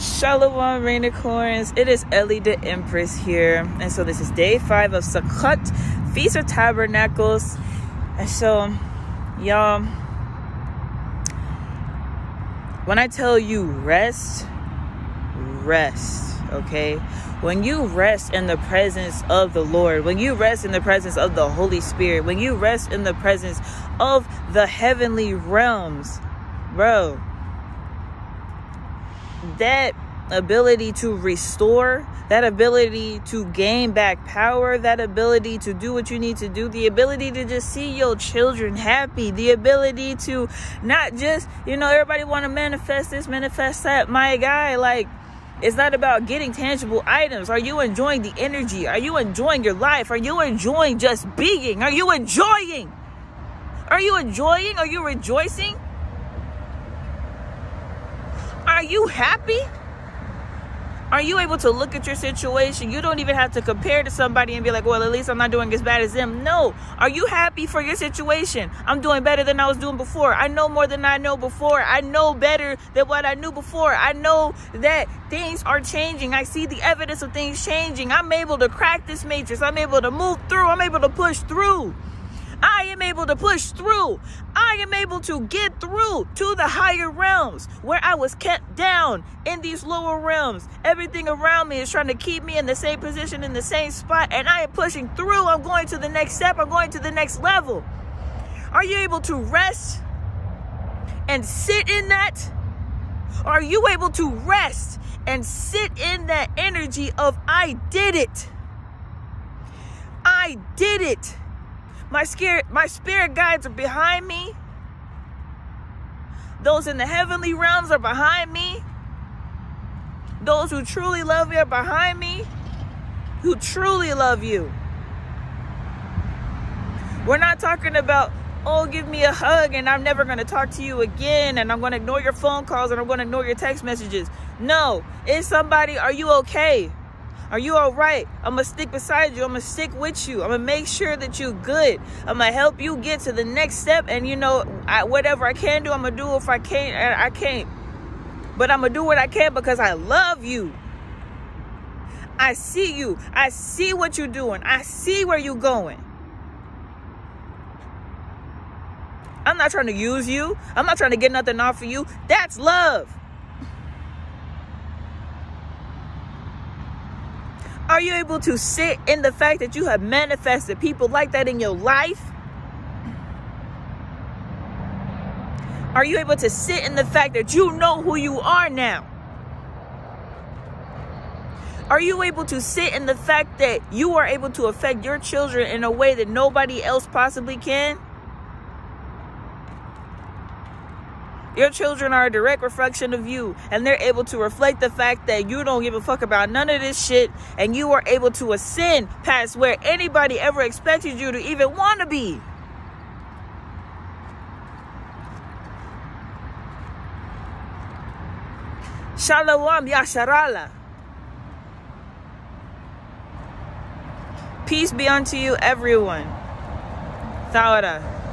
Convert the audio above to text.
Shalom, Rainicorns. It is Ellie the Empress here. And so this is day five of Sukkot, Feast of Tabernacles. And so, y'all, when I tell you rest, rest, okay? When you rest in the presence of the Lord, when you rest in the presence of the Holy Spirit, when you rest in the presence of the heavenly realms, bro, that ability to restore, that ability to gain back power, that ability to do what you need to do, the ability to just see your children happy, the ability to not just, you know, everybody want to manifest this, manifest that. My guy, like, it's not about getting tangible items. Are you enjoying the energy? Are you enjoying your life? Are you enjoying just being? Are you enjoying? Are you enjoying? Are you rejoicing? Are you happy? Are you able to look at your situation? You don't even have to compare to somebody and be like, well, at least I'm not doing as bad as them. No. Are you happy for your situation? I'm doing better than I was doing before. I know more than I know before. I know better than what I knew before. I know that things are changing. I see the evidence of things changing. I'm able to crack this matrix. I'm able to move through. I'm able to push through. Am able to push through. I am able to get through to the higher realms where I was kept down in these lower realms. Everything around me is trying to keep me in the same position, in the same spot, and I am pushing through. I'm going to the next step, I'm going to the next level. Are you able to rest and sit in that? Are you able to rest and sit in that energy of I did it? I did it. My spirit, my spirit guides are behind me. Those in the heavenly realms are behind me. Those who truly love you are behind me. Who truly love you. We're not talking about, oh, give me a hug and I'm never going to talk to you again and I'm going to ignore your phone calls and I'm going to ignore your text messages. No, it's somebody, are you okay? Are you all right? I'm going to stick beside you. I'm going to stick with you. I'm going to make sure that you're good. I'm going to help you get to the next step. And, you know, I, whatever I can do, I'm going to do. If I can't, I can't. But I'm going to do what I can because I love you. I see you. I see what you're doing. I see where you're going. I'm not trying to use you. I'm not trying to get nothing off of you. That's love. Are you able to sit in the fact that you have manifested people like that in your life? Are you able to sit in the fact that you know who you are now? Are you able to sit in the fact that you are able to affect your children in a way that nobody else possibly can? Your children are a direct reflection of you, and they're able to reflect the fact that you don't give a fuck about none of this shit, and you are able to ascend past where anybody ever expected you to even want to be. Shalom Yasharala. Peace be unto you, everyone. Thawara.